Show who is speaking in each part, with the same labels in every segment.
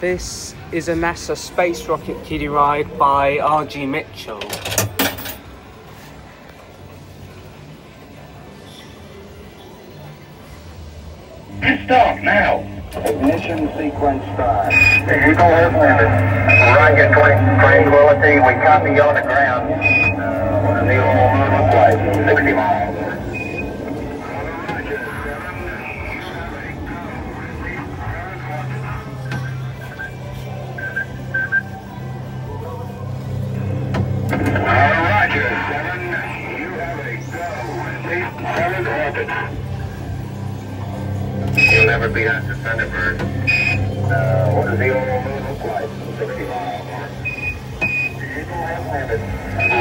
Speaker 1: This is a NASA space rocket kiddie ride by R.G. Mitchell.
Speaker 2: Start now.
Speaker 3: Ignition sequence start.
Speaker 2: Eagle has landed. Rocket 20, tranquility. We copy on the ground. Orbit. You'll never be on the Thunderbird. Uh, what does the old moon look like? 60 miles. Eagle has landed.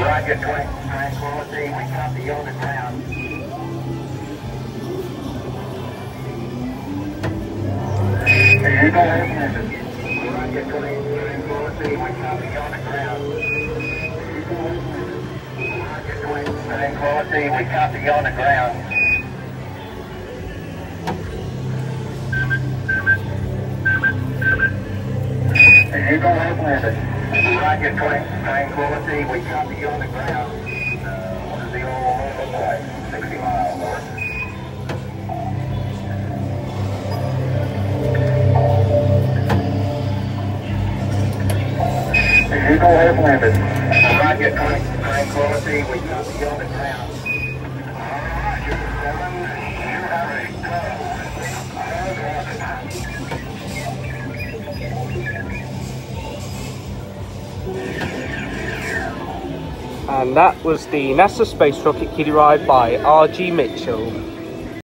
Speaker 2: Roger, 20, tranquility. We copy you on the ground. Roger, 20, tranquility. We copy on the ground. Roger, 20, tranquility. We copy on the ground. Eagle has landed. Roger, 20, tranquility. We copy you on the ground. Uh, what the old look like? 60 miles. Eagle has landed. Roger, 20, tranquility. We copy you on the ground. Roger, 7.
Speaker 1: And that was the NASA space rocket kiddie ride by R.G. Mitchell.